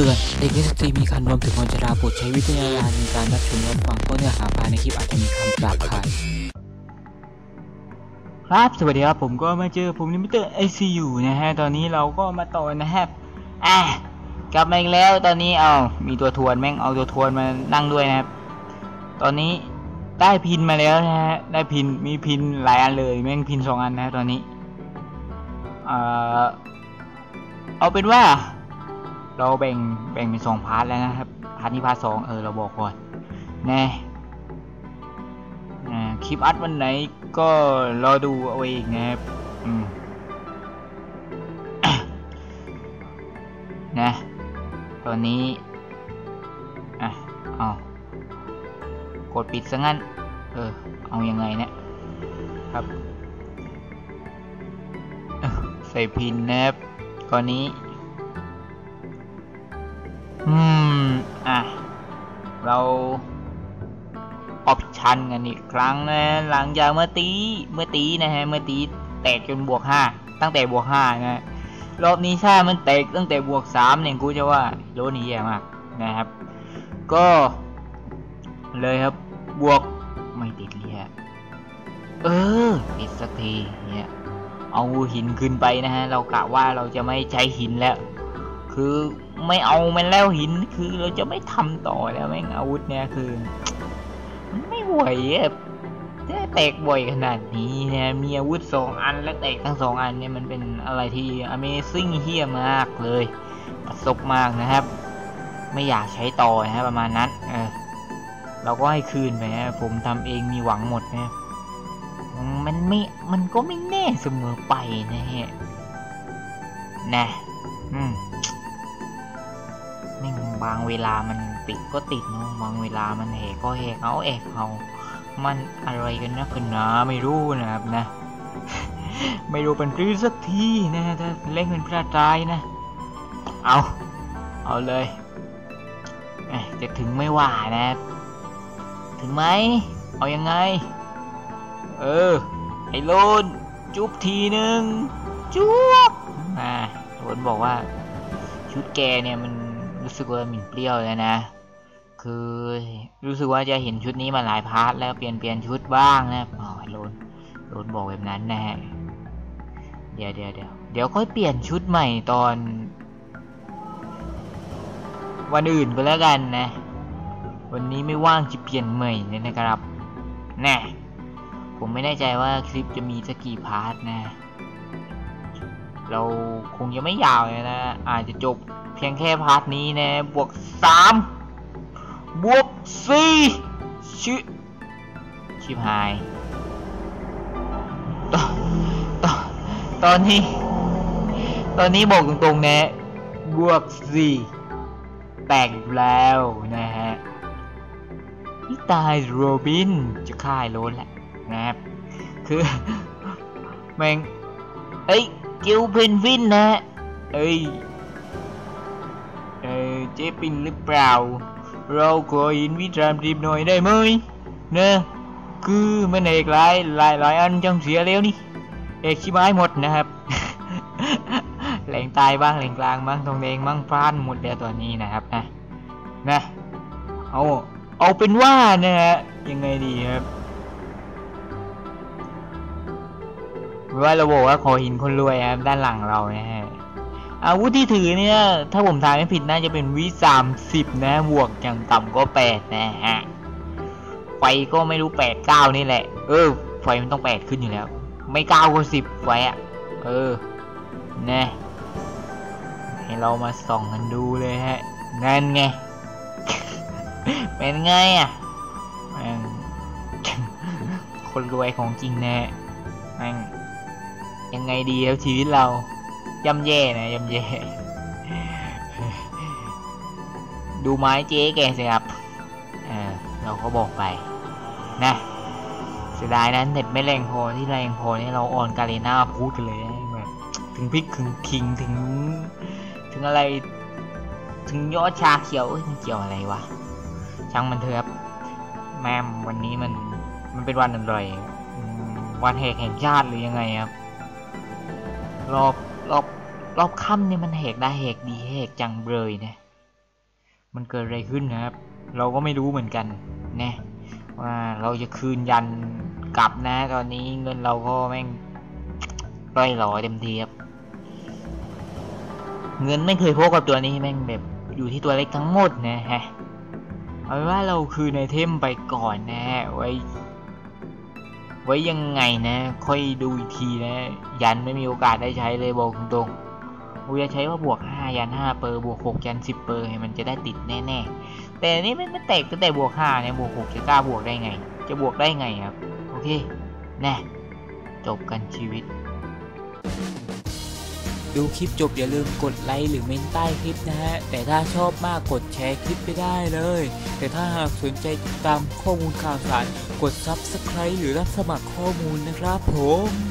เตือนเด็กนิสตรีมีคันรวมถึงคนชราโปรดใช้วิจารณญาณในการรับชมรับฟังเพราะเนื้อหาภายในคลิปอาจจะมีคำหยาบคายครับ สวัสดีครับ ผมก็มาเจอผมนิมิเตอร์ ICU นะฮะ ตอนนี้เราก็มาต่อนะครับอะกลับมาอีกแล้วตอนนี้เอามีตัวทวนแม่งเอาตัวทวนมานั่งด้วยนะครับ ตอนนี้ได้พินมาแล้วนะฮะ ได้พินมีพินหลายอันเลย แม่งพินสองอันนะตอนนี้ เอ่อ เอาเป็นว่า เราแบ่งแบ่งเป็นสอง part แล้วนะครับ part นี้ part สองเออเราบอกก่อนแน่คลิปอัดวันไหนก็รอดูเอาเองนะครับนะตอนนี้อะเอากดปิดซะงั้น เออ เอายังไงเนี่ยครับใส่พินนะครับก่อนนี้ อืม อะ เราออปชันกันอีกครั้งนะ หลังจากเมื่อตี เมื่อตีนะฮะ เมื่อตีแตกจนบวกห้า ตั้งแต่บวกห้านะ รอบนี้ถ้ามันแตกตั้งแต่บวกสามเนี่ยกูจะว่าโลนี้แย่มากนะครับ ก็ เลยครับ บวกไม่ติดเลยฮะเออติดสักทีเนี่ย เอาหินขึ้นไปนะฮะ เรากะว่าเราจะไม่ใช้หินแล้ว คือไม่เอามันแล้วหินคือเราจะไม่ทำต่อแล้วแม่งอาวุธเนี่ยคือ มันไม่ไหวอะแตกบ่อยขนาดนี้เนี่ยมีอาวุธสองอันและแตกทั้งสองอันเนี่ยมันเป็นอะไรที่ Amazing เฮี้ยมากเลยประสบมากนะครับ ไม่อยากใช้ต่อนะฮะประมาณนั้นเออเราก็ให้คืนไปนะผมทำเองมีหวังหมดนะมันไม่ มันก็ไม่แน่เสมอไปนะฮะนะ อืม บางเวลามันติดก็ติดเนาะบางเวลามันแหกก็แหกเอาแอกเอามันอะไรกันนะกันนะไม่รู้นะครับนะ ไม่รู้เป็นปลื้สักทีนะถ้าเล่นเป็นพระตายนะ เอาเอาเลยเอ้ยจะถึงไม่ว่านะ ถึงไหมเอายังไง เออ ไอ้โลนจุ๊บทีหนึ่งจุ๊บอ่าโลนบอกว่าชุดแกเนี่ยมัน รู้สึกว่าหมิ่นเปรี้ยวเลยนะ คือรู้สึกว่าจะเห็นชุดนี้มาหลายพาร์ทแล้วเปลี่ยนเปลี่ยนชุดบ้างนะอ๋อโลนโลนบอกแบบนั้นนะฮะเดี๋ยวเดี๋ยวเดี๋ยวเดี๋ยวค่อยเปลี่ยนชุดใหม่ตอน วันอื่นก็แล้วกันนะ วันนี้ไม่ว่างจะเปลี่ยนใหม่เลยนะครับแน่ผมไม่แน่ใจว่าคลิปจะมีสักกี่ part นะ เราคงจะไม่ยาวเลยนะ อาจจะจบเพียงแค่ part นี้นะ บวกสามบวกสี่ชิชิบหายตอนตอนตอนนี้ ตอนนี้บอกตรงๆนะ บวกสี่แตกแล้วนะฮะนี่ตายโรบินจะฆ่าไอ้โรนแหละนะครับ คือ แม่งเอ้ย กิวเพนวินนะเอ้ยเออเจ๊ปินหรือเปล่า เราขออินวิจารณ์รีบหน่อยได้ไหมเนะคือมันเอกหลายหลายหลายอันจังเสียแล้วนี่เอกชิบายหมดนะครับแหล่งตายบ้างแหล่งกลางบ้างตรงแดงบ้างพรานหมดแล้วตัวนี้นะครับนะนะเอาเอาเป็นว่านะฮะยังไงดีครับ ว่าเราบอกว่าขอหินคนรวยครับด้านหลังเรานะฮะอาวุธที่ถือเนี่ย ถ้าผมทายไม่ผิดน่าจะเป็นวิสามสิบนะบวกอย่างต่ำก็แปดนะฮะไฟก็ไม่รู้แปดเก้านี่แหละ เออ ไฟมันต้องแปดขึ้นอยู่แล้ว ไม่เก้าก็สิบไฟอะเออนะให้เรามาส่องกันดูเลยฮะ นั่นไง เป็นไงอะแม่งคนรวยของจริงแน่แม่ง ยังไงดีแล้วชีวิตเราย่ำแย่นะย่ำแย่ ดูไม้เจ๊แกสิครับเออเราก็บอกไปนะเสียดายนะเน็ตไม่แรงพอที่แรงพอนี่เราออนกาเลน่าพูดกันเลยแบบถึงพริกถึงคิงถึง ถึงอะไร ถึงยอดชาเขียวเอ้ยมันเกี่ยวอะไรวะช่างมันเถอะครับแม่มวันนี้มันมันเป็นวันอะไรวันแหกแห่งชาติหรือยังไงครับ รอบรอบรอบค่ำเนี่ยมันแหกได้แหกดีแหกจังเบยนะ มันเกิดอะไรขึ้นนะครับ เราก็ไม่รู้เหมือนกันนะว่าเราจะคืนยันกลับนะ ตอนนี้เงินเราก็แม่งร่อยหลอเต็มทีครับ เงินไม่เคยพกกับตัวนี้แม่งแบบอยู่ที่ตัวเล็กทั้งหมดนะฮะเอาเป็นว่าเราคืนไอเทมไปก่อนนะฮะไว้ ไว้ยังไงนะ ค่อยดูอีกทีนะ ยันไม่มีโอกาสได้ใช้เลยบอกตรงๆกูจะใช้ว่าบวก 5 ยัน 5 เปอร์ บวก 6 ยัน 10 เปอร์ให้มันจะได้ติดแน่ๆ แต่นี่ไม่ไม่แตกตั้งแต่บวก 5 เนี่ย บวก 6 จะกล้าบวกได้ไง จะบวกได้ไงครับ โอเค แน่ จบกันชีวิต ดูคลิปจบอย่าลืมกดไลค์หรือเมนใต้คลิปนะฮะ แต่ถ้าชอบมากกดแชร์คลิปไปได้เลย แต่ถ้าหากสนใจติดตามข้อมูลข่าวสาร กด Subscribe หรือรับสมัครข้อมูลนะครับผม